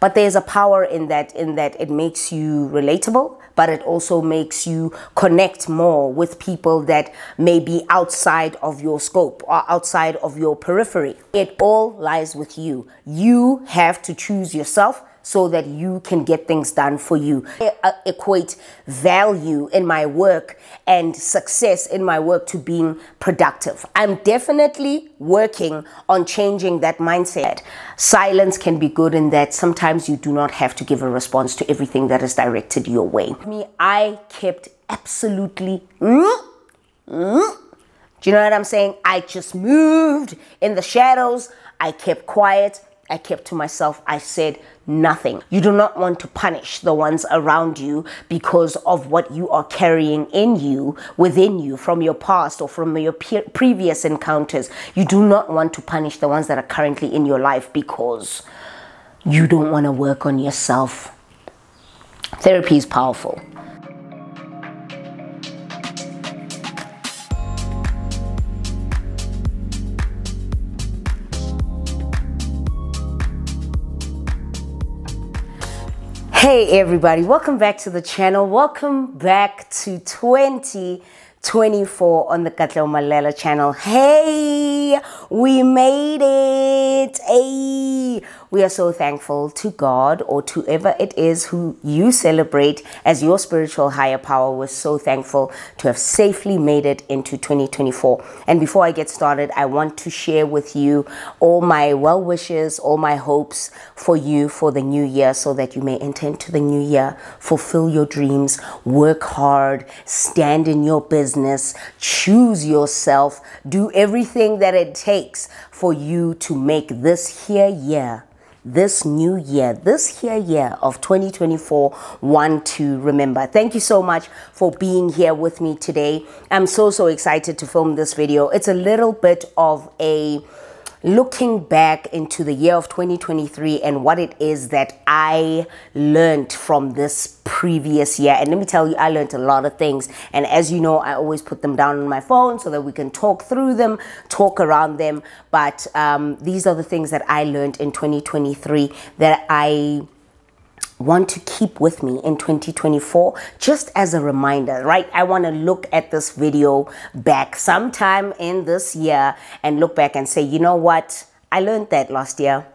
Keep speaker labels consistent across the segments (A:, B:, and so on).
A: But there's a power in that, in that it makes you relatable, but it also makes you connect more with people that may be outside of your scope or outside of your periphery. It all lies with you. You have to choose yourself so that you can get things done for you. I uh, equate value in my work and success in my work to being productive. I'm definitely working on changing that mindset. Silence can be good in that sometimes you do not have to give a response to everything that is directed your way. Me, I kept absolutely. Mm, mm, do you know what I'm saying? I just moved in the shadows. I kept quiet. I kept to myself. I said nothing. You do not want to punish the ones around you because of what you are carrying in you, within you, from your past or from your previous encounters. You do not want to punish the ones that are currently in your life because you don't want to work on yourself. Therapy is powerful. Hey everybody, welcome back to the channel. Welcome back to 2024 on the Katleho Mallela channel. Hey, we made it. Hey, we are so thankful to God or to whoever it is who you celebrate as your spiritual higher power. We're so thankful to have safely made it into 2024. And before I get started, I want to share with you all my well wishes, all my hopes for you for the new year so that you may enter into the new year, fulfill your dreams, work hard, stand in your business, choose yourself, do everything that it takes for you to make this here year this new year, this here year of 2024, one to remember. Thank you so much for being here with me today. I'm so, so excited to film this video. It's a little bit of a looking back into the year of 2023 and what it is that I learned from this previous year. And let me tell you, I learned a lot of things. And as you know, I always put them down on my phone so that we can talk through them, talk around them. But um, these are the things that I learned in 2023 that I want to keep with me in 2024 just as a reminder right? I want to look at this video back sometime in this year and look back and say you know what? I learned that last year.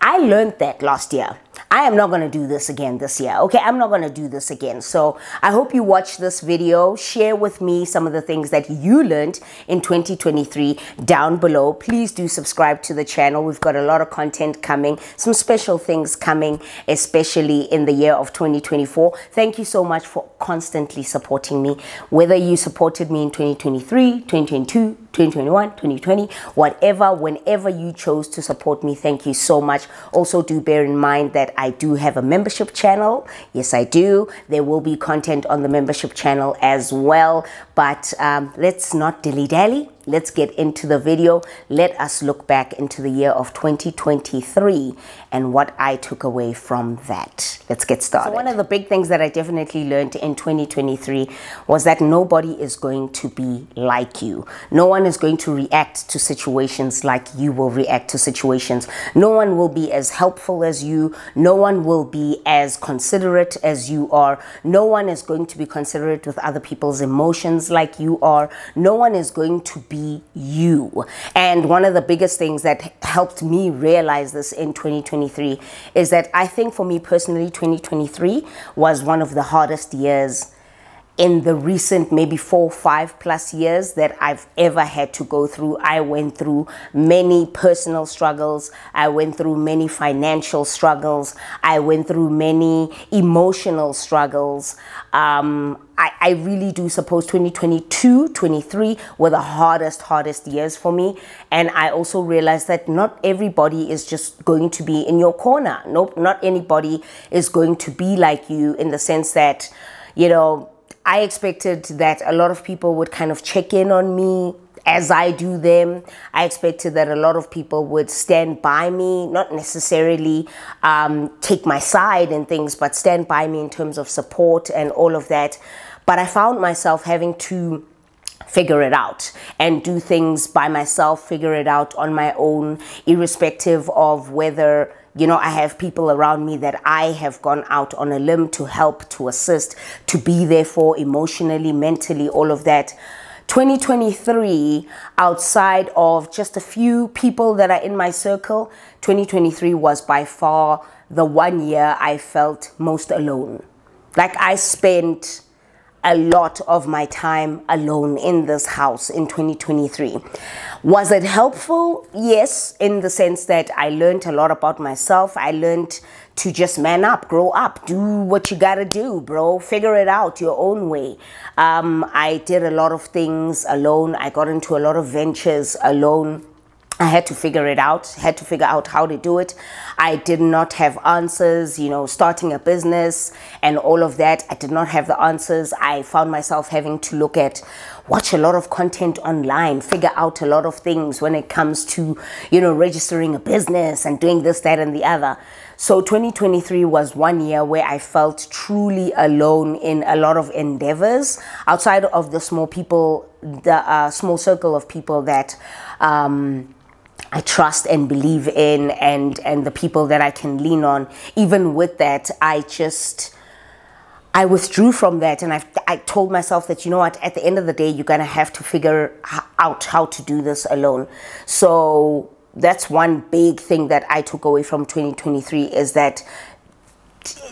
A: I learned that last year I am not going to do this again this year. Okay, I'm not going to do this again. So I hope you watch this video. Share with me some of the things that you learned in 2023 down below. Please do subscribe to the channel. We've got a lot of content coming, some special things coming, especially in the year of 2024. Thank you so much for constantly supporting me. Whether you supported me in 2023, 2022, 2021, 2020, whatever, whenever you chose to support me, thank you so much. Also, do bear in mind that I do have a membership channel. Yes, I do. There will be content on the membership channel as well. But um, let's not dilly dally let's get into the video. Let us look back into the year of 2023 and what I took away from that. Let's get started. So one of the big things that I definitely learned in 2023 was that nobody is going to be like you. No one is going to react to situations like you will react to situations. No one will be as helpful as you. No one will be as considerate as you are. No one is going to be considerate with other people's emotions like you are. No one is going to be be you. And one of the biggest things that helped me realize this in 2023 is that I think for me personally, 2023 was one of the hardest years in the recent maybe four, five plus years that I've ever had to go through. I went through many personal struggles. I went through many financial struggles. I went through many emotional struggles. Um, I, I really do suppose 2022, 23 were the hardest, hardest years for me. And I also realized that not everybody is just going to be in your corner. Nope, not anybody is going to be like you in the sense that, you know, I expected that a lot of people would kind of check in on me as I do them. I expected that a lot of people would stand by me, not necessarily um, take my side and things, but stand by me in terms of support and all of that. But I found myself having to figure it out and do things by myself, figure it out on my own, irrespective of whether you know, I have people around me that I have gone out on a limb to help, to assist, to be there for emotionally, mentally, all of that. 2023, outside of just a few people that are in my circle, 2023 was by far the one year I felt most alone. Like I spent a lot of my time alone in this house in 2023. Was it helpful? Yes, in the sense that I learned a lot about myself. I learned to just man up, grow up, do what you gotta do, bro. Figure it out your own way. Um, I did a lot of things alone. I got into a lot of ventures alone. I had to figure it out, had to figure out how to do it. I did not have answers, you know, starting a business and all of that. I did not have the answers. I found myself having to look at, watch a lot of content online, figure out a lot of things when it comes to, you know, registering a business and doing this, that, and the other. So 2023 was one year where I felt truly alone in a lot of endeavors outside of the small people, the uh, small circle of people that, um, I trust and believe in and and the people that I can lean on. Even with that I just I withdrew from that and I I told myself that you know what? At the end of the day you're going to have to figure out how to do this alone. So that's one big thing that I took away from 2023 is that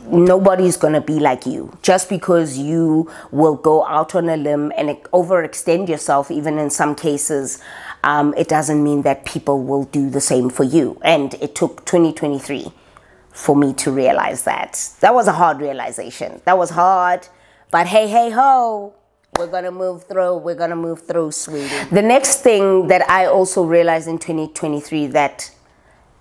A: nobody's going to be like you just because you will go out on a limb and overextend yourself even in some cases um, it doesn't mean that people will do the same for you. And it took 2023 for me to realize that. That was a hard realization. That was hard, but hey, hey, ho. We're gonna move through. We're gonna move through, sweetie. The next thing that I also realized in 2023 that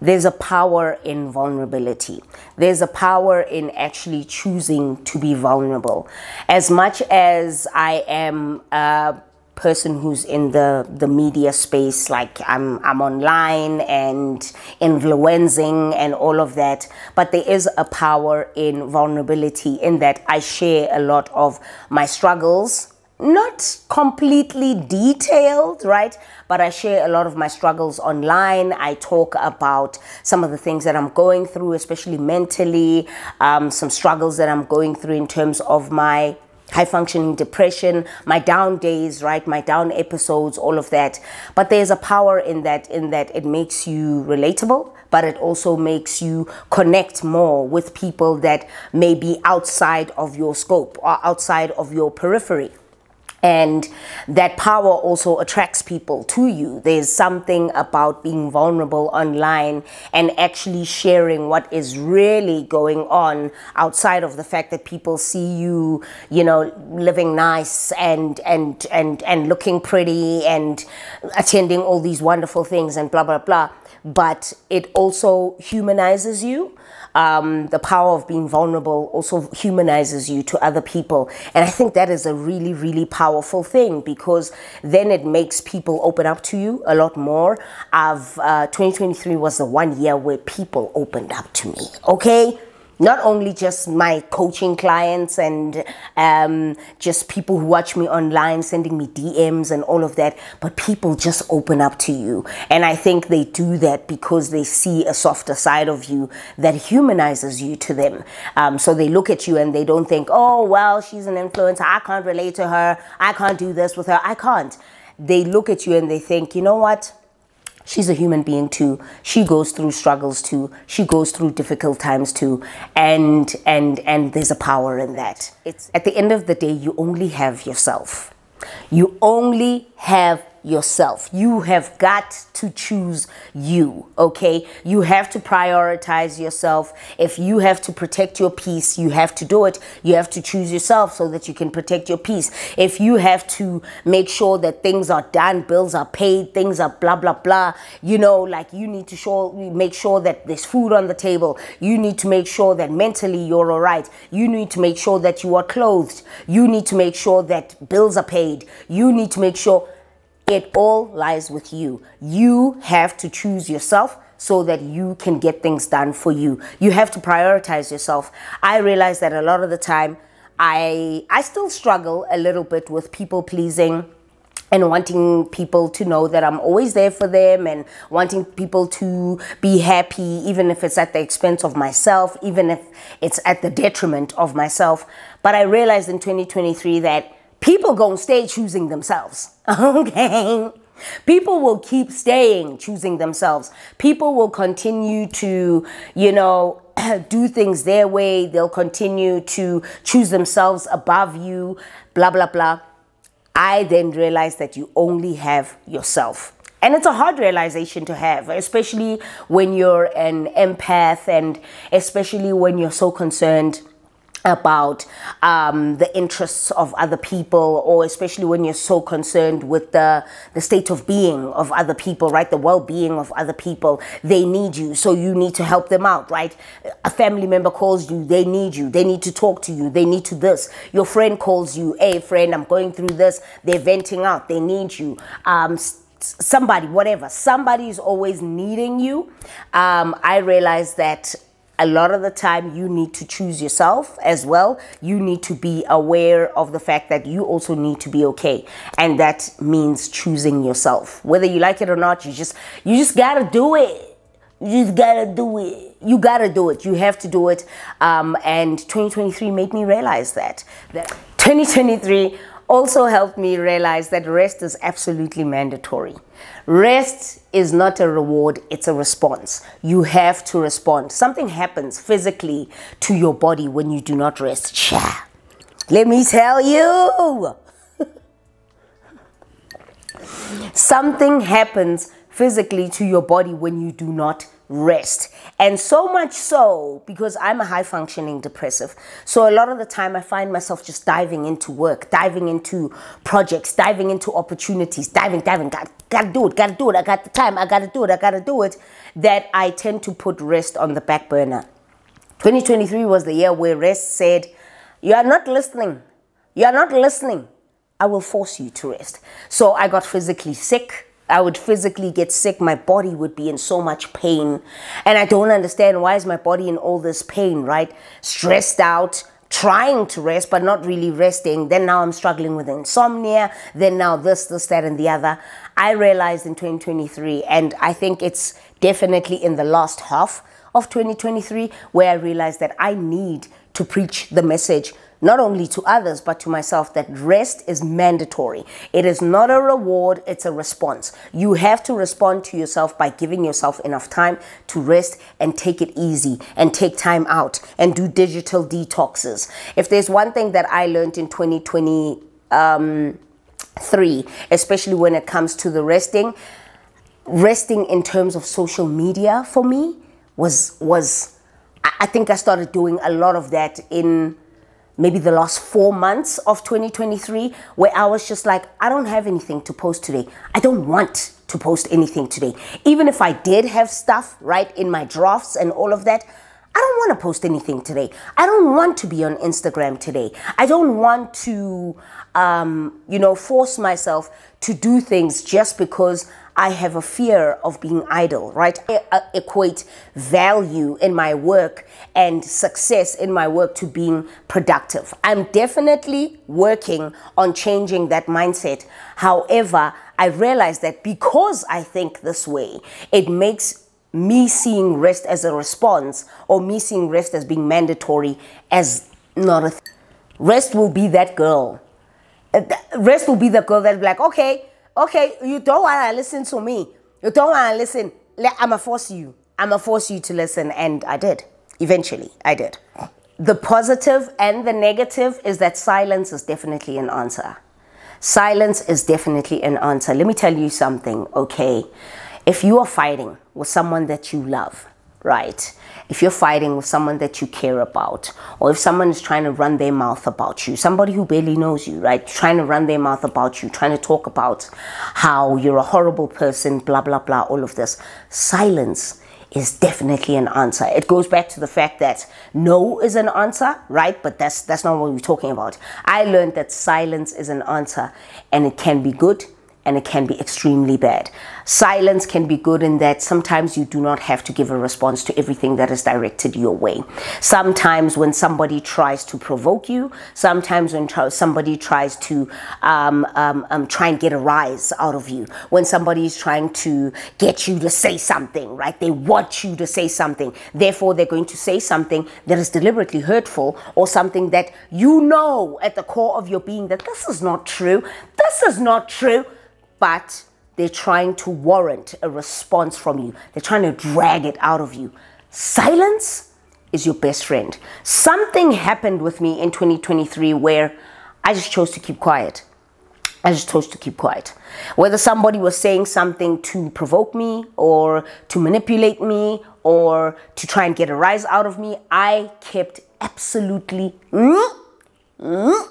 A: there's a power in vulnerability. There's a power in actually choosing to be vulnerable. As much as I am a person who's in the the media space like I'm I'm online and influencing and all of that but there is a power in vulnerability in that I share a lot of my struggles not completely detailed right but I share a lot of my struggles online I talk about some of the things that I'm going through especially mentally um, some struggles that I'm going through in terms of my high functioning depression, my down days, right? My down episodes, all of that. But there's a power in that, in that it makes you relatable, but it also makes you connect more with people that may be outside of your scope or outside of your periphery and that power also attracts people to you. There's something about being vulnerable online and actually sharing what is really going on outside of the fact that people see you, you know, living nice and and and and looking pretty and attending all these wonderful things and blah blah blah. But it also humanizes you um, the power of being vulnerable also humanizes you to other people. And I think that is a really, really powerful thing because then it makes people open up to you a lot more. I've, uh, 2023 was the one year where people opened up to me. Okay not only just my coaching clients and um, just people who watch me online sending me DMs and all of that, but people just open up to you. And I think they do that because they see a softer side of you that humanizes you to them. Um, so they look at you and they don't think, oh, well, she's an influencer. I can't relate to her. I can't do this with her. I can't. They look at you and they think, you know what? She's a human being too. She goes through struggles too. She goes through difficult times too. And and and there's a power in that. It's at the end of the day you only have yourself. You only have yourself. You have got to choose you, okay? You have to prioritize yourself. If you have to protect your peace, you have to do it. You have to choose yourself so that you can protect your peace. If you have to make sure that things are done, bills are paid, things are blah, blah, blah, you know, like you need to show, make sure that there's food on the table. You need to make sure that mentally you're all right. You need to make sure that you are clothed. You need to make sure that bills are paid. You need to make sure it all lies with you. You have to choose yourself so that you can get things done for you. You have to prioritize yourself. I realize that a lot of the time I I still struggle a little bit with people pleasing and wanting people to know that I'm always there for them and wanting people to be happy, even if it's at the expense of myself, even if it's at the detriment of myself. But I realized in 2023 that people gonna stay choosing themselves. Okay. People will keep staying choosing themselves. People will continue to, you know, do things their way. They'll continue to choose themselves above you, blah, blah, blah. I then realized that you only have yourself. And it's a hard realization to have, especially when you're an empath and especially when you're so concerned about um, the interests of other people, or especially when you're so concerned with the, the state of being of other people, right? The well being of other people. They need you, so you need to help them out, right? A family member calls you, they need you, they need to talk to you, they need to this. Your friend calls you, hey, friend, I'm going through this, they're venting out, they need you. Um, somebody, whatever, somebody is always needing you. Um, I realize that a lot of the time you need to choose yourself as well. You need to be aware of the fact that you also need to be okay. And that means choosing yourself. Whether you like it or not, you just you just gotta do it. You just gotta do it. You gotta do it. You have to do it. Um, and 2023 made me realize that. That 2023 also helped me realize that rest is absolutely mandatory. Rest is not a reward, it's a response. You have to respond. Something happens physically to your body when you do not rest. Cha. Let me tell you. Something happens physically to your body when you do not rest. And so much so because I'm a high functioning depressive. So a lot of the time I find myself just diving into work, diving into projects, diving into opportunities, diving, diving, got, gotta do it, gotta do it, I got the time, I gotta do it, I gotta do it, that I tend to put rest on the back burner. 2023 was the year where rest said, You are not listening. You are not listening. I will force you to rest. So I got physically sick. I would physically get sick. My body would be in so much pain. And I don't understand why is my body in all this pain, right? Stressed out, trying to rest, but not really resting. Then now I'm struggling with insomnia. Then now this, this, that, and the other. I realized in 2023, and I think it's definitely in the last half of 2023, where I realized that I need to preach the message not only to others, but to myself, that rest is mandatory. It is not a reward, it's a response. You have to respond to yourself by giving yourself enough time to rest and take it easy and take time out and do digital detoxes. If there's one thing that I learned in 2023, um, especially when it comes to the resting, resting in terms of social media for me was was I think I started doing a lot of that in maybe the last four months of 2023 where I was just like, I don't have anything to post today. I don't want to post anything today. Even if I did have stuff right in my drafts and all of that, I don't want to post anything today. I don't want to be on Instagram today. I don't want to, um, you know, force myself to do things just because I have a fear of being idle, right? I uh, equate value in my work and success in my work to being productive. I'm definitely working on changing that mindset. However, I realize that because I think this way, it makes me seeing rest as a response or me seeing rest as being mandatory as not a th- rest will be that girl. Uh, rest will be the girl that be like, okay, okay, you don't want to listen to me. You don't want to listen. I'm going to force you. I'm going to force you to listen. And I did. Eventually, I did. The positive and the negative is that silence is definitely an answer. Silence is definitely an answer. Let me tell you something, okay? If you are fighting with someone that you love, right? If you're fighting with someone that you care about, or if someone is trying to run their mouth about you, somebody who barely knows you, right? Trying to run their mouth about you, trying to talk about how you're a horrible person, blah, blah, blah, all of this. Silence is definitely an answer. It goes back to the fact that no is an answer, right? But that's that's not what we're talking about. I learned that silence is an answer and it can be good and it can be extremely bad. Silence can be good in that sometimes you do not have to give a response to everything that is directed your way. Sometimes when somebody tries to provoke you, sometimes when somebody tries to um, um, um, try and get a rise out of you, when somebody is trying to get you to say something, right? They want you to say something. Therefore, they're going to say something that is deliberately hurtful or something that you know at the core of your being that this is not true. This is not true. But they're trying to warrant a response from you. They're trying to drag it out of you. Silence is your best friend. Something happened with me in 2023 where I just chose to keep quiet. I just chose to keep quiet. Whether somebody was saying something to provoke me or to manipulate me or to try and get a rise out of me, I kept absolutely. Mm, mm.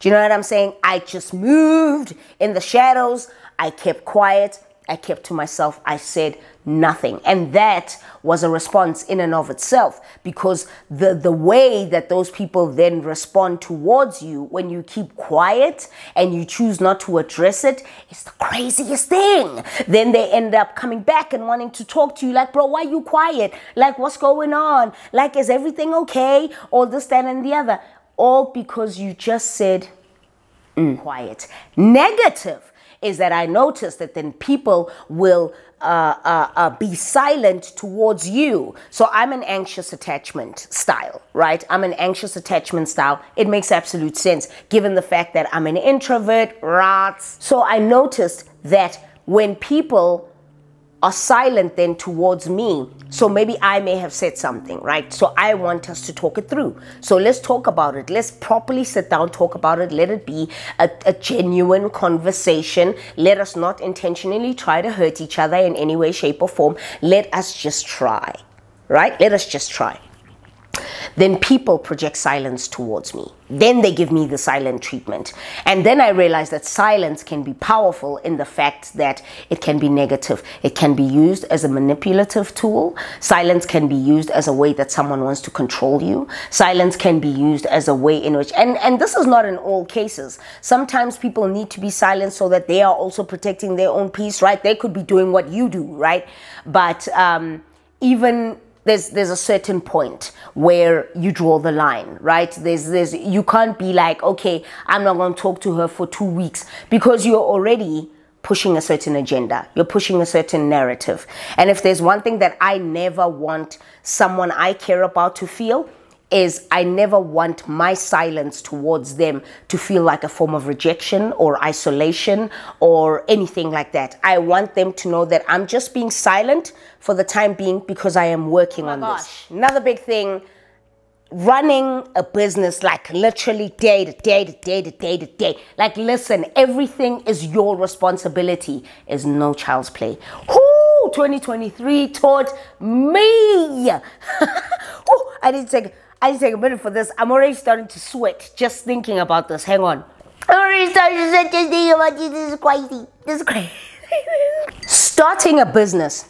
A: Do you know what I'm saying? I just moved in the shadows. I kept quiet. I kept to myself. I said nothing. And that was a response in and of itself because the, the way that those people then respond towards you when you keep quiet and you choose not to address it is the craziest thing. Then they end up coming back and wanting to talk to you like, bro, why are you quiet? Like, what's going on? Like, is everything okay? All this, that, and the other. All because you just said, mm, quiet. Negative is that I notice that then people will uh, uh, uh, be silent towards you. So I'm an anxious attachment style, right? I'm an anxious attachment style. It makes absolute sense given the fact that I'm an introvert, rats. So I noticed that when people are silent then towards me. So maybe I may have said something, right? So I want us to talk it through. So let's talk about it. Let's properly sit down, talk about it. Let it be a, a genuine conversation. Let us not intentionally try to hurt each other in any way, shape, or form. Let us just try, right? Let us just try then people project silence towards me. Then they give me the silent treatment. And then I realize that silence can be powerful in the fact that it can be negative. It can be used as a manipulative tool. Silence can be used as a way that someone wants to control you. Silence can be used as a way in which, and, and this is not in all cases. Sometimes people need to be silent so that they are also protecting their own peace, right? They could be doing what you do, right? But um, even there's there's a certain point where you draw the line right? There's there's you can't be like okay i'm not going to talk to her for 2 weeks because you're already pushing a certain agenda. You're pushing a certain narrative. And if there's one thing that i never want someone i care about to feel is I never want my silence towards them to feel like a form of rejection or isolation or anything like that. I want them to know that I'm just being silent for the time being because I am working oh on gosh. this. Another big thing running a business like literally day to day to day to day to day. Like, listen, everything is your responsibility, is no child's play. Whoo, 2023 taught me. I didn't take I take a minute for this. I'm already starting to sweat just thinking about this. Hang on. I'm already starting to sweat just thinking about this. This is crazy. This is crazy. Starting a business,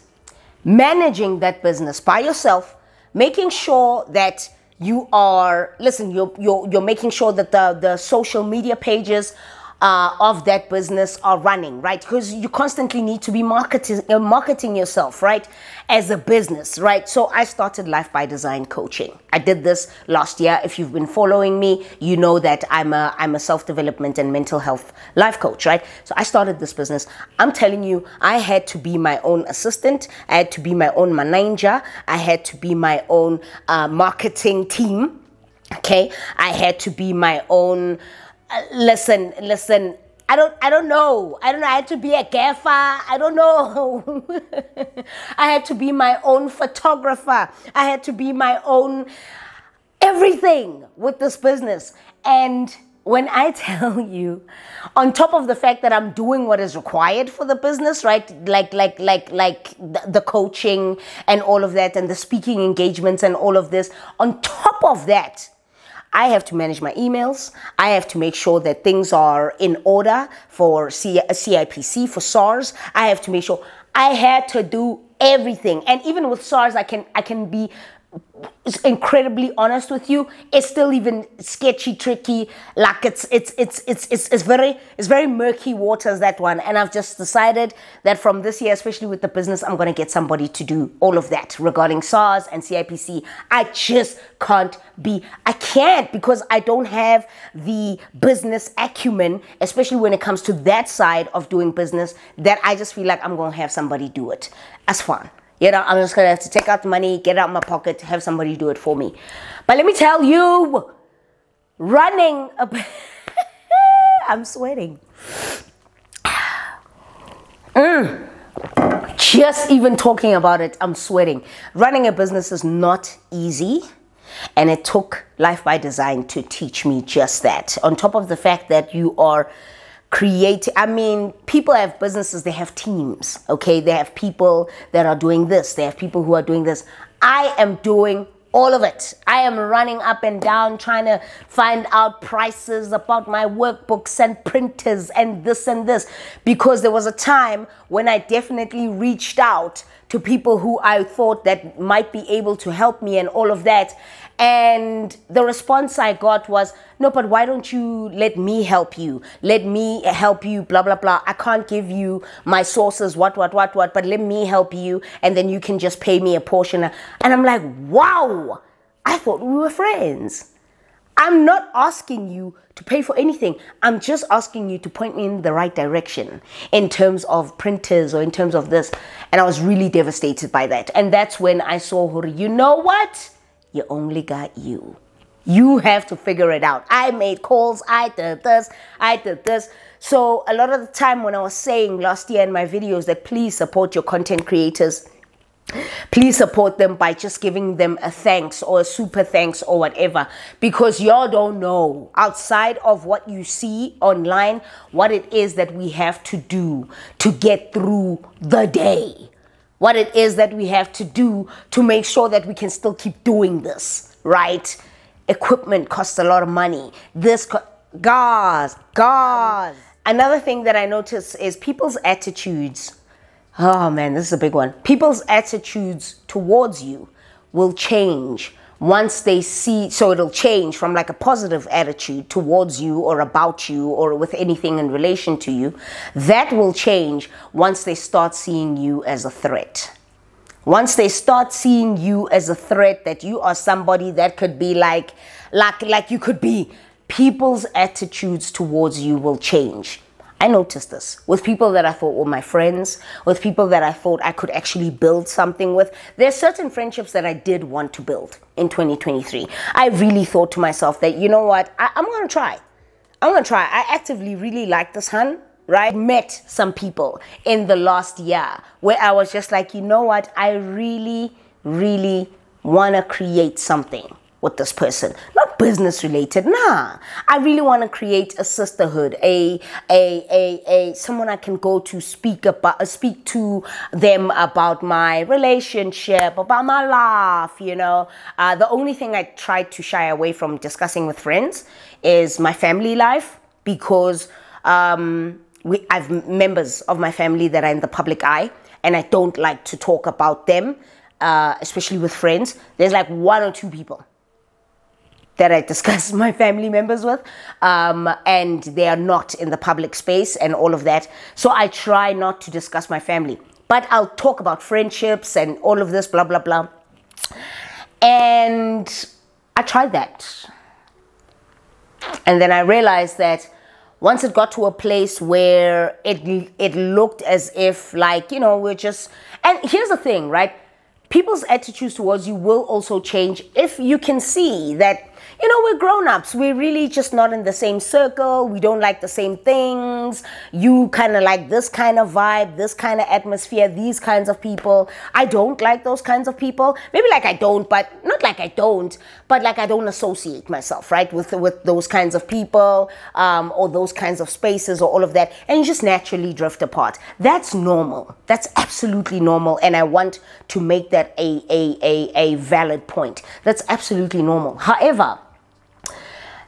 A: managing that business by yourself, making sure that you are listen you're, you're, you're making sure that the, the social media pages uh, of that business are running, right? Because you constantly need to be marketing, uh, marketing yourself, right? As a business, right? So I started Life by Design coaching. I did this last year. If you've been following me, you know that I'm a I'm a self development and mental health life coach, right? So I started this business. I'm telling you, I had to be my own assistant. I had to be my own manager. I had to be my own uh, marketing team. Okay, I had to be my own listen, listen. I don't I don't know. I don't know. I had to be a gaffer. I don't know. I had to be my own photographer. I had to be my own everything with this business. And when I tell you, on top of the fact that I'm doing what is required for the business, right? Like, like, like, like the coaching and all of that, and the speaking engagements and all of this. On top of that, I have to manage my emails. I have to make sure that things are in order for CIPC, uh, for SARS. I have to make sure I had to do everything. And even with SARS, I can I can be incredibly honest with you. It's still even sketchy tricky. Like it's it's it's it's it's, it's very it's very murky waters that one. And i've just decided that from this year especially with the business i'm going to get somebody to do all of that regarding sars and cipc i just can't be i can't because i don't have the business acumen especially when it comes to that side of doing business that i just feel like i'm going to have somebody do it. As fun you know, I'm just gonna have to take out the money, get out my pocket, have somebody do it for me. But let me tell you, running a I'm sweating. Mm. Just even talking about it, I'm sweating. Running a business is not easy. And it took Life by Design to teach me just that. On top of the fact that you are create i mean people have businesses they have teams okay? They have people that are doing this they have people who are doing this. I am doing all of it. I am running up and down trying to find out prices about my workbooks and printers and this and this. Because there was a time when i definitely reached out to people who i thought that might be able to help me and all of that and the response I got was, no, but why don't you let me help you? Let me help you, blah, blah, blah. I can't give you my sources, what, what, what, what, but let me help you. And then you can just pay me a portion. And I'm like, wow, I thought we were friends. I'm not asking you to pay for anything. I'm just asking you to point me in the right direction in terms of printers or in terms of this. And I was really devastated by that. And that's when I saw her, you know what? You only got you. You have to figure it out. I made calls, I did this, I did this. So, a lot of the time when I was saying last year in my videos that please support your content creators, please support them by just giving them a thanks or a super thanks or whatever because y'all don't know outside of what you see online what it is that we have to do to get through the day what it is that we have to do to make sure that we can still keep doing this, right? Equipment costs a lot of money. This, co- gas. Another thing that I notice is people's attitudes. Oh man, this is a big one. People's attitudes towards you will change once they see, so it'll change from like a positive attitude towards you or about you or with anything in relation to you. That will change once they start seeing you as a threat. Once they start seeing you as a threat, that you are somebody that could be like, like, like you could be, people's attitudes towards you will change. I noticed this with people that I thought were my friends, with people that I thought I could actually build something with. There's certain friendships that I did want to build in 2023. I really thought to myself that, you know what, I, am going to try. I'm to try. I actively really like this hun, right? Met some people in the last year where I was just like, you know what, I really, really want to create something with this person. Not business related nah. I really want to create a sisterhood a a a, a someone i can go to speak about speak to them about my relationship about my life you know? Uh, the only thing i try to shy away from discussing with friends is my family life because um, we, I've members of my family that are in the public eye, and I don't like to talk about them, uh, especially with friends. There's like one or two people that I discuss my family members with, um, and they are not in the public space and all of that. So I try not to discuss my family, but I'll talk about friendships and all of this, blah, blah, blah. And I tried that. And then I realized that once it got to a place where it it looked as if like you know we're just and here's the thing right people's attitudes towards you will also change if you can see that you know, we're grown ups. We're really just not in the same circle. We don't like the same things. You kind of like this kind of vibe, this kind of atmosphere, these kinds of people. I don't like those kinds of people. Maybe like I don't, but not like I don't, but like I don't associate myself, right, with, with those kinds of people um, or those kinds of spaces or all of that. And you just naturally drift apart. That's normal. That's absolutely normal. And I want to make that a, a, a, a valid point. That's absolutely normal. However,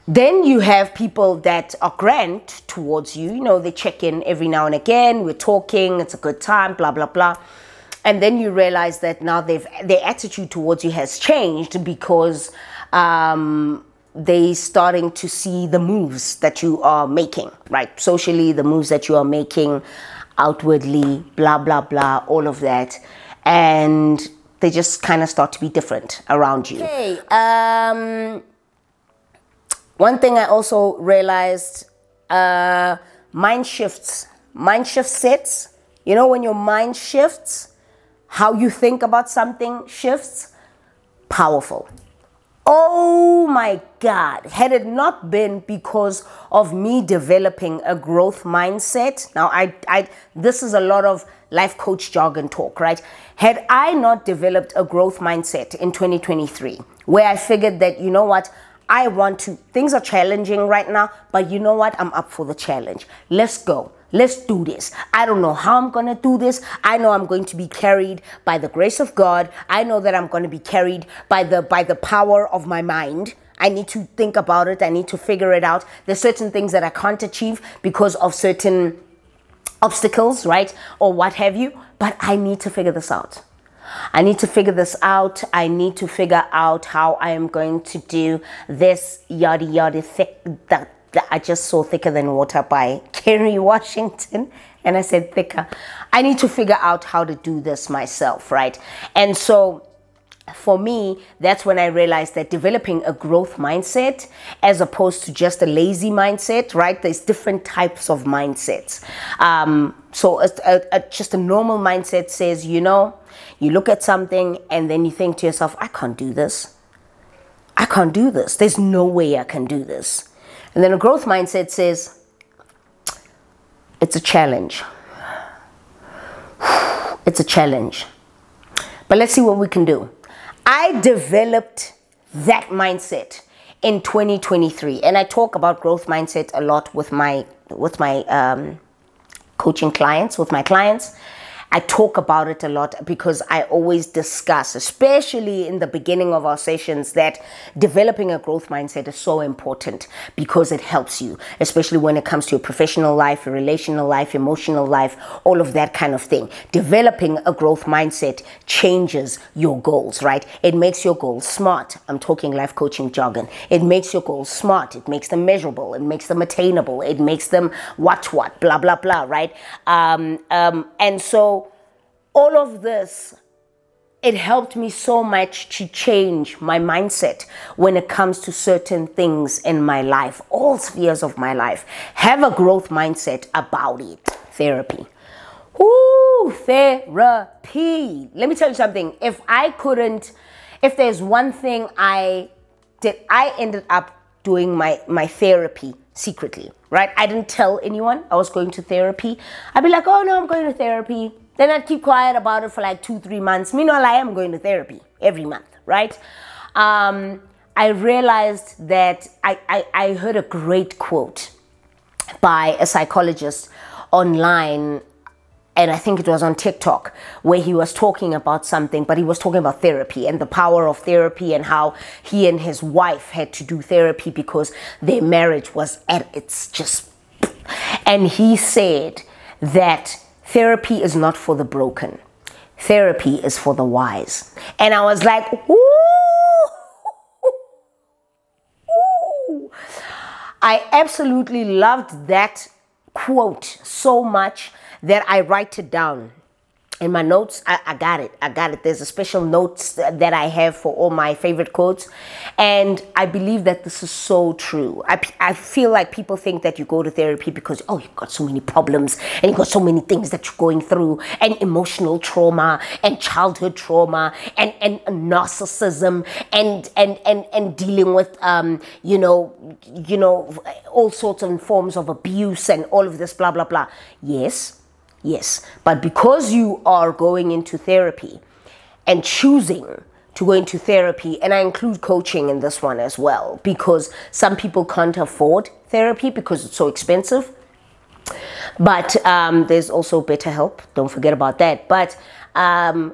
A: then you have people that are grand towards you. You know, they check in every now and again. We're talking. It's a good time. Blah blah blah. and then you realize that now they've their attitude towards you has changed because um, they starting to see the moves that you are making right socially the moves that you are making outwardly blah blah blah all of that and they just kind of start to be different around you okay um, one thing i also realized uh, mind shifts mind shift sets you know when your mind shifts how you think about something shifts, powerful. Oh my God. Had it not been because of me developing a growth mindset, now I, I this is a lot of life coach jargon talk, right? Had I not developed a growth mindset in 2023, where I figured that, you know what, I want to, things are challenging right now, but you know what, I'm up for the challenge. Let's go. Let's do this. I don't know how I'm going to do this. I know I'm going to be carried by the grace of God. I know that I'm going to be carried by the by the power of my mind. I need to think about it. I need to figure it out. There's certain things that I can't achieve because of certain obstacles, right? Or what have you, but I need to figure this out. I need to figure this out. I need to figure out how I am going to do this yada yada thick that that I just saw Thicker Than Water by Kerry Washington. And I said, thicker. I need to figure out how to do this myself, right? And so for me, that's when I realized that developing a growth mindset as opposed to just a lazy mindset, right? There's different types of mindsets. Um, so a, a, a, just a normal mindset says, you know, you look at something and then you think to yourself, I can't do this. I can't do this. There's no way I can do this. And then a growth mindset says, it's a challenge. It's a challenge. But let's see what we can do. I developed that mindset in 2023 and I talk about growth mindset a lot with my with my um, coaching clients with my clients I talk about it a lot because I always discuss, especially in the beginning of our sessions, that developing a growth mindset is so important because it helps you, especially when it comes to your professional life, your relational life, emotional life, all of that kind of thing. Developing a growth mindset changes your goals, right? It makes your goals smart. I'm talking life coaching jargon. It makes your goals smart. It makes them measurable. It makes them attainable. It makes them what, what, blah, blah, blah, right? Um, um, and so, all of this it helped me so much to change my mindset when it comes to certain things in my life, all spheres of my life. Have a growth mindset about it. Therapy. Ooh, therapy. Let me tell you something. If I couldn't, if there's one thing I did, I ended up doing my, my therapy secretly, right? I didn't tell anyone I was going to therapy. I'd be like, oh no, I'm going to therapy. Then I'd keep quiet about it for like two, three months. Meanwhile, I am going to therapy every month, right? Um, I realized that I, I, I heard a great quote by a psychologist online and I think it was on TikTok where he was talking about something, but he was talking about therapy and the power of therapy and how he and his wife had to do therapy because their marriage was at its just. And he said that Therapy is not for the broken. Therapy is for the wise. And I was like, Ooh. ooh. I absolutely loved that quote so much that I write it down in my notes I, I, got it. I got it. There's a special notes that i have for all my favorite quotes. And i believe that this is so true. I, I feel like people think that you go to therapy because oh you've got so many problems and you've got so many things that you're going through and emotional trauma and childhood trauma and, and narcissism and and and, and dealing with um you know you know all sorts of forms of abuse and all of this blah blah blah. Yes Yes, but because you are going into therapy and choosing to go into therapy, and I include coaching in this one as well, because some people can't afford therapy because it's so expensive. But um, there's also BetterHelp. Don't forget about that. But um,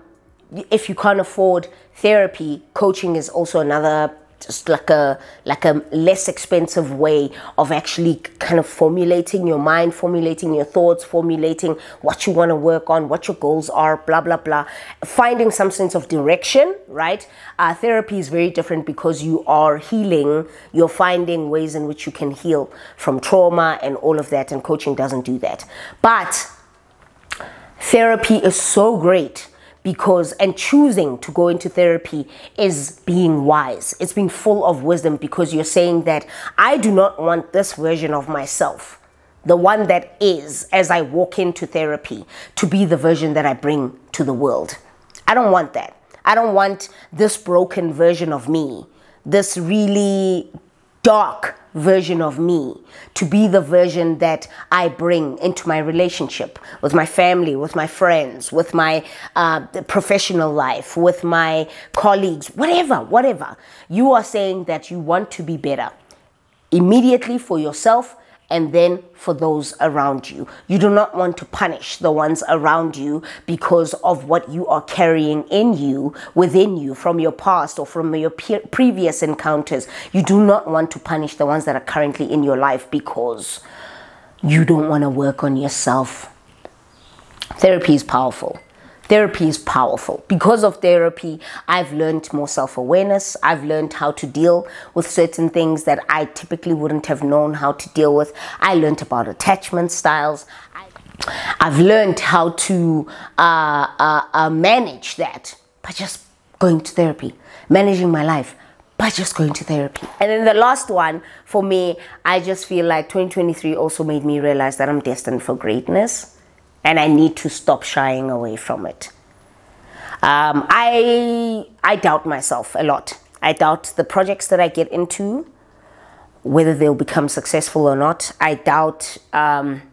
A: if you can't afford therapy, coaching is also another just like a like a less expensive way of actually kind of formulating your mind formulating your thoughts formulating what you want to work on what your goals are blah blah blah. Finding some sense of direction right? Uh, therapy is very different because you are healing you're finding ways in which you can heal from trauma and all of that and coaching doesn't do that. But therapy is so great because and choosing to go into therapy is being wise. It's being full of wisdom because you're saying that i do not want this version of myself the one that is as i walk into therapy to be the version that i bring to the world. I don't want that. I don't want this broken version of me this really dark version of me to be the version that I bring into my relationship with my family, with my friends, with my uh, professional life, with my colleagues, whatever, whatever. You are saying that you want to be better immediately for yourself and then for those around you. You do not want to punish the ones around you because of what you are carrying in you, within you, from your past or from your previous encounters. You do not want to punish the ones that are currently in your life because you don't want to work on yourself. Therapy is powerful. Therapy is powerful. Because of therapy, I've learned more self awareness. I've learned how to deal with certain things that I typically wouldn't have known how to deal with. I learned about attachment styles. I've learned how to uh, uh, uh, manage that by just going to therapy, managing my life by just going to therapy. And then the last one for me, I just feel like 2023 also made me realize that I'm destined for greatness and I need to stop shying away from it. Um, I I doubt myself a lot. I doubt the projects that I get into, whether they'll become successful or not. I doubt. Um,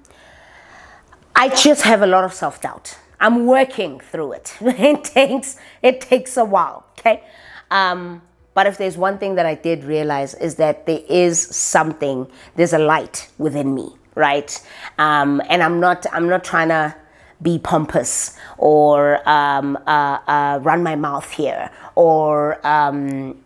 A: I just have a lot of self doubt. I'm working through it. it takes it takes a while. Okay. Um, but if there's one thing that I did realize is that there is something, there's a light within me right? Um, and I'm not I'm not trying to be pompous or um, uh, uh, run my mouth here or um,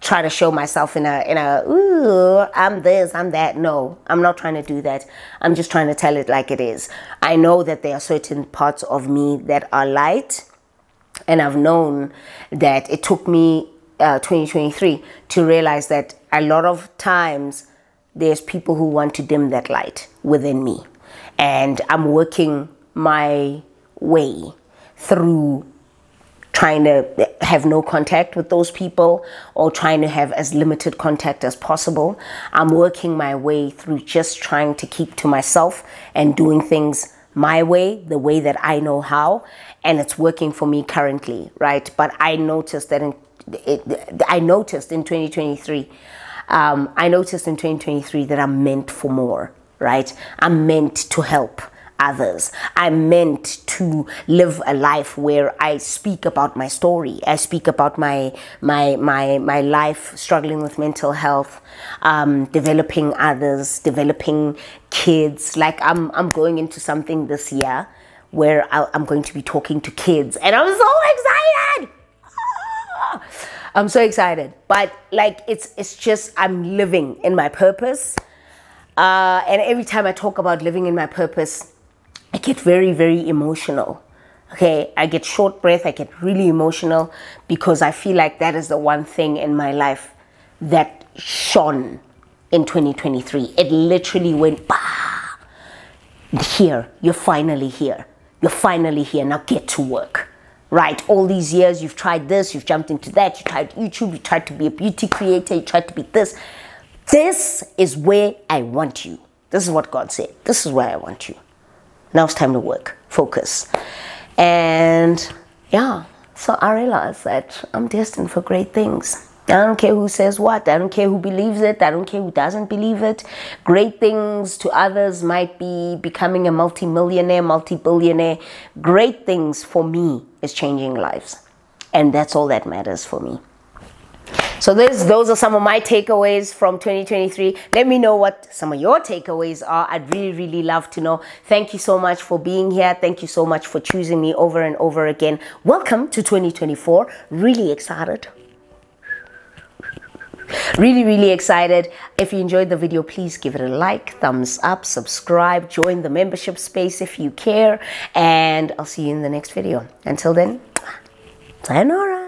A: try to show myself in a in a ooh I'm this I'm that. No, I'm not trying to do that. I'm just trying to tell it like it is. I know that there are certain parts of me that are light, and I've known that it took me uh, 2023 to realize that a lot of times there's people who want to dim that light within me. And I'm working my way through trying to have no contact with those people or trying to have as limited contact as possible. I'm working my way through just trying to keep to myself and doing things my way, the way that I know how, and it's working for me currently, right? But I noticed that in it, I noticed in 2023 um, I noticed in 2023 that I'm meant for more, right? I'm meant to help others. I'm meant to live a life where I speak about my story. I speak about my my my my life struggling with mental health, um, developing others, developing kids. Like I'm I'm going into something this year where I, am going to be talking to kids, and I'm so excited. Ah! I'm so excited. But like it's it's just I'm living in my purpose. Uh, and every time I talk about living in my purpose, I get very, very emotional. Okay, I get short breath, I get really emotional because I feel like that is the one thing in my life that shone in 2023. It literally went bah, here, you're finally here. You're finally here. Now get to work right? All these years you've tried this, you've jumped into that, you tried YouTube, you tried to be a beauty creator, you tried to be this. This is where I want you. This is what God said. This is where I want you. Now it's time to work, focus. And yeah, so I realized that I'm destined for great things. I don't care who says what. I don't care who believes it. I don't care who doesn't believe it. Great things to others might be becoming a multimillionaire, multi-billionaire. Great things for me is changing lives. And that's all that matters for me. So this, those are some of my takeaways from 2023. Let me know what some of your takeaways are. I'd really, really love to know. Thank you so much for being here. Thank you so much for choosing me over and over again. Welcome to 2024. Really excited really, really excited. If you enjoyed the video, please give it a like, thumbs up, subscribe, join the membership space if you care, and I'll see you in the next video. Until then, sayonara.